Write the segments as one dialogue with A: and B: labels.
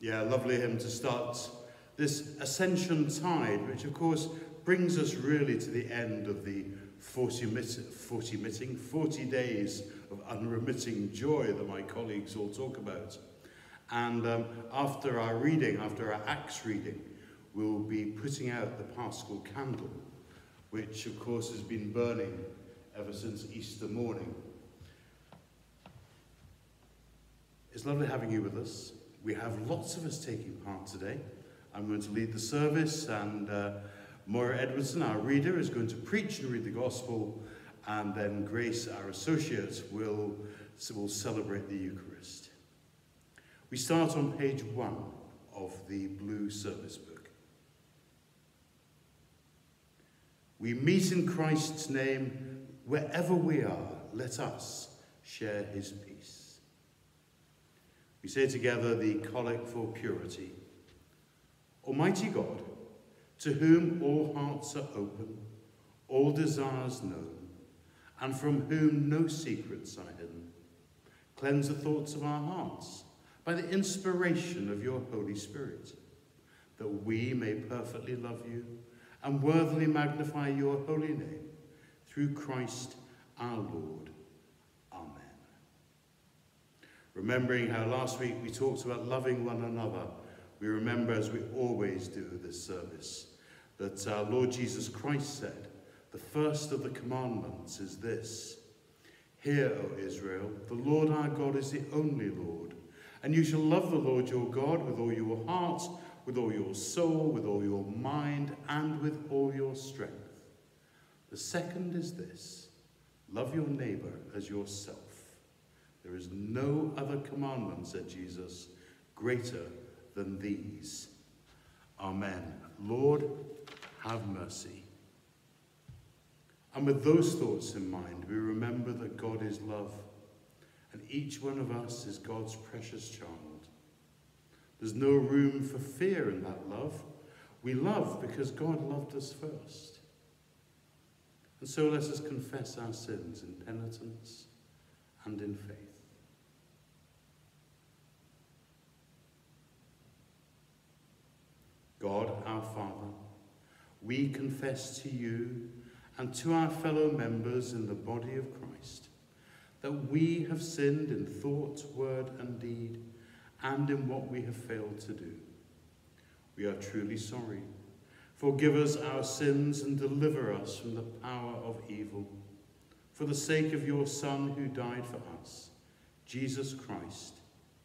A: Yeah, lovely hymn to start this Ascension Tide, which of course brings us really to the end of the 40, 40, mitting, 40 days of unremitting joy that my colleagues all talk about. And um, after our reading, after our Acts reading, we'll be putting out the Paschal candle, which of course has been burning ever since Easter morning. It's lovely having you with us. We have lots of us taking part today. I'm going to lead the service, and uh, Moira Edwardson, our reader, is going to preach and read the gospel, and then Grace, our associate, will, will celebrate the Eucharist. We start on page one of the blue service book. We meet in Christ's name wherever we are. Let us share his peace. We say together the Collect for Purity. Almighty God, to whom all hearts are open, all desires known, and from whom no secrets are hidden, cleanse the thoughts of our hearts by the inspiration of your Holy Spirit, that we may perfectly love you and worthily magnify your holy name, through Christ our Lord. Remembering how last week we talked about loving one another, we remember, as we always do this service, that our Lord Jesus Christ said, the first of the commandments is this Hear, O Israel, the Lord our God is the only Lord, and you shall love the Lord your God with all your heart, with all your soul, with all your mind, and with all your strength. The second is this love your neighbor as yourself. Is no other commandment, said Jesus, greater than these. Amen. Lord, have mercy. And with those thoughts in mind, we remember that God is love, and each one of us is God's precious child. There's no room for fear in that love. We love because God loved us first. And so let us confess our sins in penitence and in faith. God our Father, we confess to you and to our fellow members in the body of Christ that we have sinned in thought, word, and deed, and in what we have failed to do. We are truly sorry. Forgive us our sins and deliver us from the power of evil. For the sake of your Son who died for us, Jesus Christ,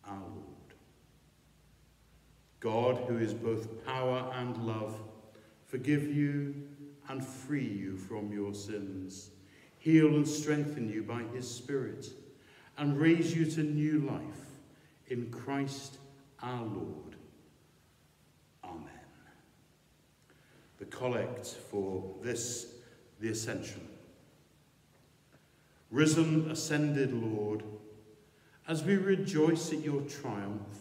A: our Lord. God, who is both power and love, forgive you and free you from your sins, heal and strengthen you by his Spirit, and raise you to new life in Christ our Lord. Amen. The collect for this, the Ascension. Risen, ascended Lord, as we rejoice at your triumph,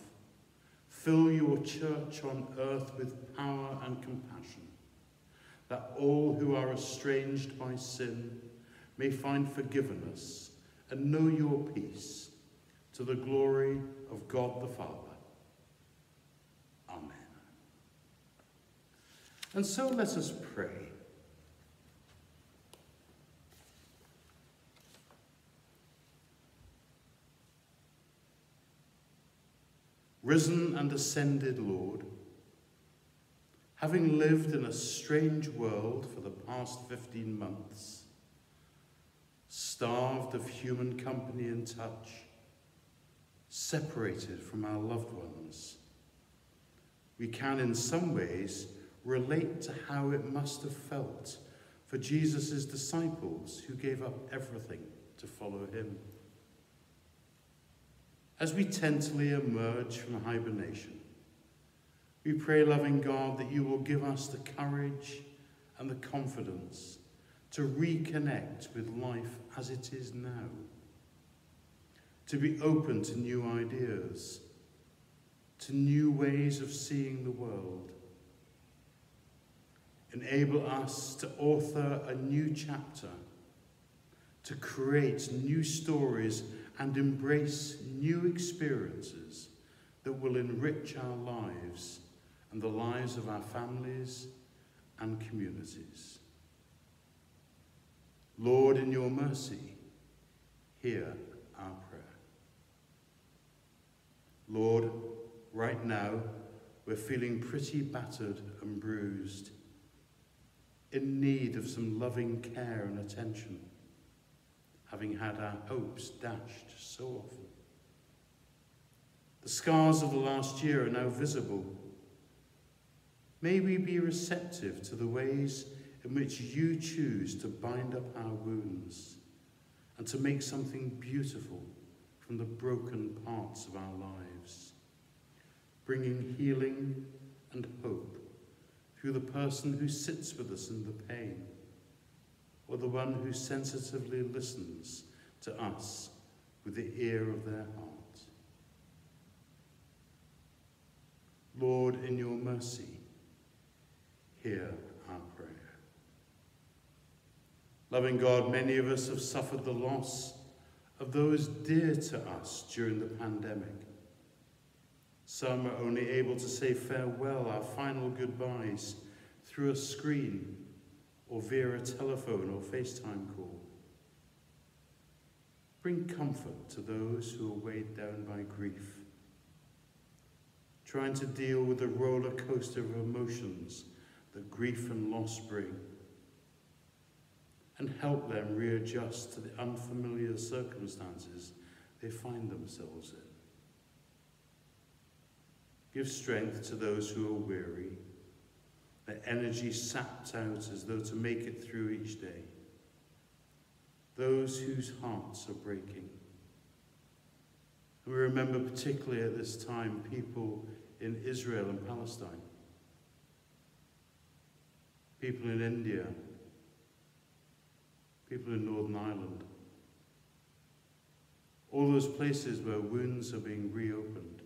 A: Fill your church on earth with power and compassion, that all who are estranged by sin may find forgiveness and know your peace, to the glory of God the Father. Amen. And so let us pray. Risen and ascended Lord, having lived in a strange world for the past 15 months, starved of human company and touch, separated from our loved ones, we can in some ways relate to how it must have felt for Jesus' disciples who gave up everything to follow him. As we tentatively emerge from hibernation, we pray, loving God, that you will give us the courage and the confidence to reconnect with life as it is now, to be open to new ideas, to new ways of seeing the world. Enable us to author a new chapter, to create new stories and embrace new experiences that will enrich our lives and the lives of our families and communities. Lord, in your mercy, hear our prayer. Lord, right now, we're feeling pretty battered and bruised, in need of some loving care and attention, having had our hopes dashed so often. The scars of the last year are now visible. May we be receptive to the ways in which you choose to bind up our wounds and to make something beautiful from the broken parts of our lives, bringing healing and hope through the person who sits with us in the pain or the one who sensitively listens to us with the ear of their heart. Lord, in your mercy, hear our prayer. Loving God, many of us have suffered the loss of those dear to us during the pandemic. Some are only able to say farewell, our final goodbyes, through a screen or via a telephone or FaceTime call. Bring comfort to those who are weighed down by grief, trying to deal with the roller coaster of emotions that grief and loss bring and help them readjust to the unfamiliar circumstances they find themselves in. Give strength to those who are weary, their energy sapped out as though to make it through each day. Those whose hearts are breaking. And we remember particularly at this time people in Israel and Palestine, people in India, people in Northern Ireland. All those places where wounds are being reopened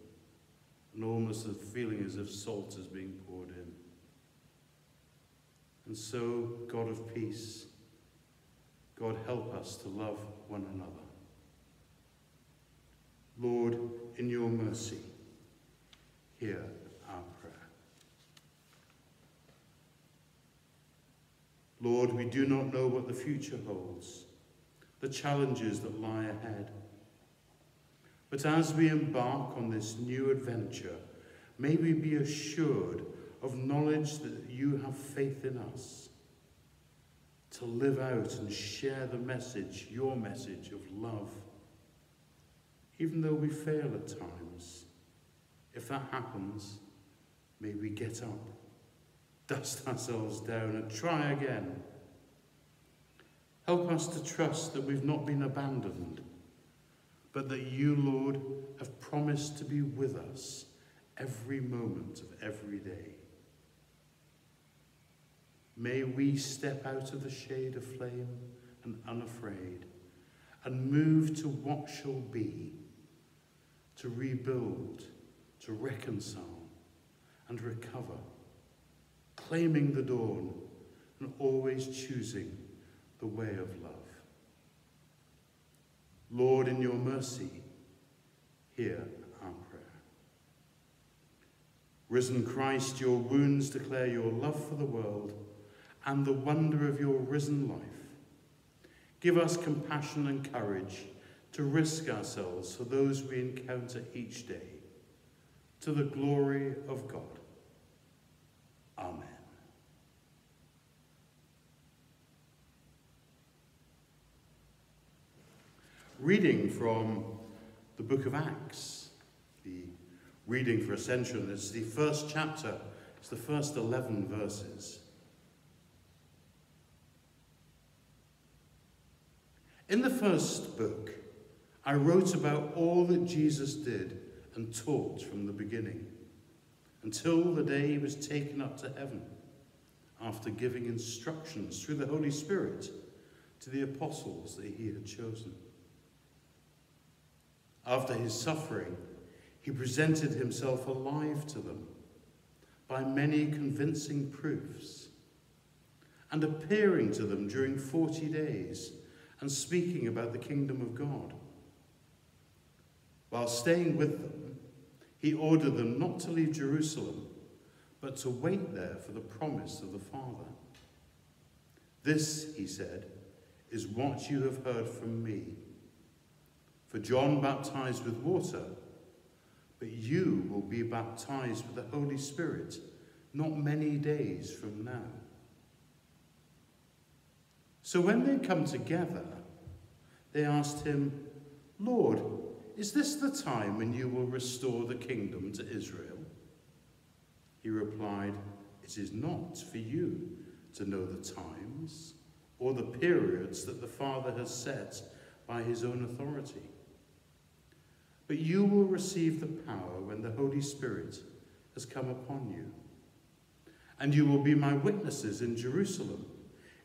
A: and almost a feeling as if salt is being poured in. And so, God of peace, God help us to love one another. Lord, in your mercy, hear our prayer. Lord, we do not know what the future holds, the challenges that lie ahead. But as we embark on this new adventure, may we be assured of knowledge that you have faith in us to live out and share the message, your message of love. Even though we fail at times, if that happens, may we get up dust ourselves down and try again. Help us to trust that we've not been abandoned, but that you, Lord, have promised to be with us every moment of every day. May we step out of the shade of flame and unafraid and move to what shall be, to rebuild, to reconcile, and recover claiming the dawn, and always choosing the way of love. Lord, in your mercy, hear our prayer. Risen Christ, your wounds declare your love for the world and the wonder of your risen life. Give us compassion and courage to risk ourselves for those we encounter each day, to the glory of God. Amen. Reading from the book of Acts, the reading for Ascension, it's the first chapter, it's the first 11 verses. In the first book, I wrote about all that Jesus did and taught from the beginning until the day he was taken up to heaven after giving instructions through the Holy Spirit to the apostles that he had chosen. After his suffering, he presented himself alive to them by many convincing proofs and appearing to them during 40 days and speaking about the kingdom of God. While staying with them, He ordered them not to leave Jerusalem, but to wait there for the promise of the Father. This, he said, is what you have heard from me. For John baptized with water, but you will be baptized with the Holy Spirit not many days from now. So when they come together, they asked him, Lord, is this the time when you will restore the kingdom to Israel? He replied, It is not for you to know the times or the periods that the Father has set by his own authority. But you will receive the power when the Holy Spirit has come upon you. And you will be my witnesses in Jerusalem,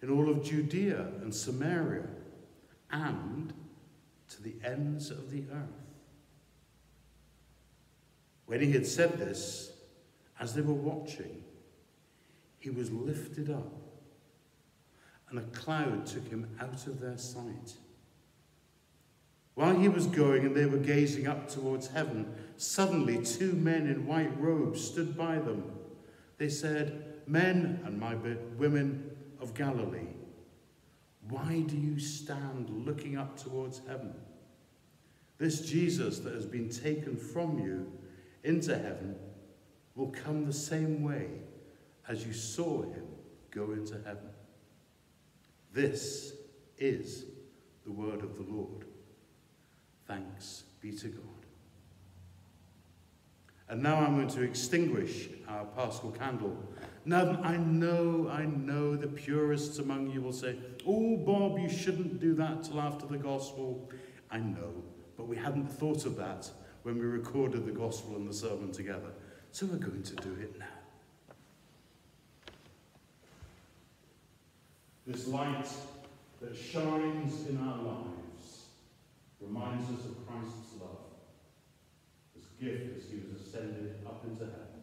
A: in all of Judea and Samaria, and to the ends of the earth. When he had said this, as they were watching, he was lifted up, and a cloud took him out of their sight. While he was going and they were gazing up towards heaven, suddenly two men in white robes stood by them. They said, Men and my women of Galilee, why do you stand looking up towards heaven? This Jesus that has been taken from you into heaven will come the same way as you saw him go into heaven. This is the word of the Lord. Thanks be to God. And now I'm going to extinguish our paschal candle. Now, I know, I know the purists among you will say, Oh, Bob, you shouldn't do that till after the gospel. I know, but we hadn't thought of that when we recorded the gospel and the sermon together. So we're going to do it now. This light that shines in our lives reminds us of Christ's love, gift as he was ascended up into heaven